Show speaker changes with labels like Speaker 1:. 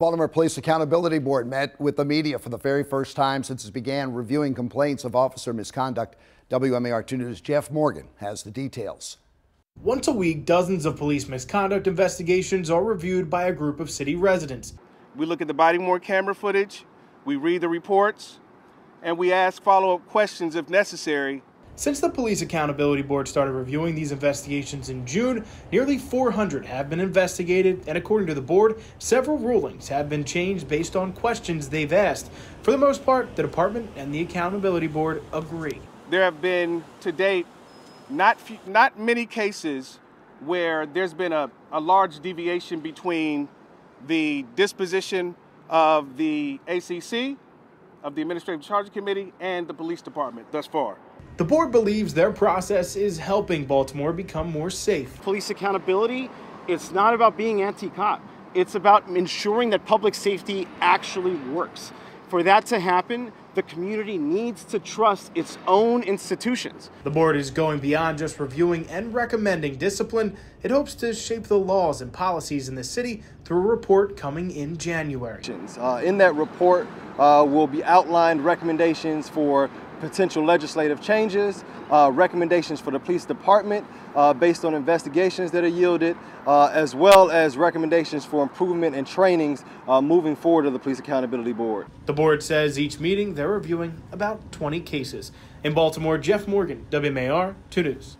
Speaker 1: Baltimore Police Accountability Board met with the media for the very first time since it began reviewing complaints of officer misconduct. WMAR 2 News' Jeff Morgan has the details.
Speaker 2: Once a week, dozens of police misconduct investigations are reviewed by a group of city residents.
Speaker 3: We look at the body worn camera footage, we read the reports, and we ask follow up questions if necessary
Speaker 2: since the Police Accountability Board started reviewing these investigations in June, nearly 400 have been investigated, and according to the board, several rulings have been changed based on questions they've asked. For the most part, the department and the Accountability Board agree.
Speaker 3: There have been, to date, not, few, not many cases where there's been a, a large deviation between the disposition of the ACC, of the Administrative Charge Committee, and the police department thus far.
Speaker 2: The board believes their process is helping Baltimore become more safe.
Speaker 4: Police accountability, it's not about being anti cop, it's about ensuring that public safety actually works. For that to happen, the community needs to trust its own institutions.
Speaker 2: The board is going beyond just reviewing and recommending discipline. It hopes to shape the laws and policies in the city through a report coming in January.
Speaker 5: Uh, in that report uh, will be outlined recommendations for potential legislative changes, uh, recommendations for the police department uh, based on investigations that are yielded, uh, as well as recommendations for improvement and trainings uh, moving forward to the Police Accountability Board.
Speaker 2: The board says each meeting they're reviewing about 20 cases. In Baltimore, Jeff Morgan, WMAR 2 News.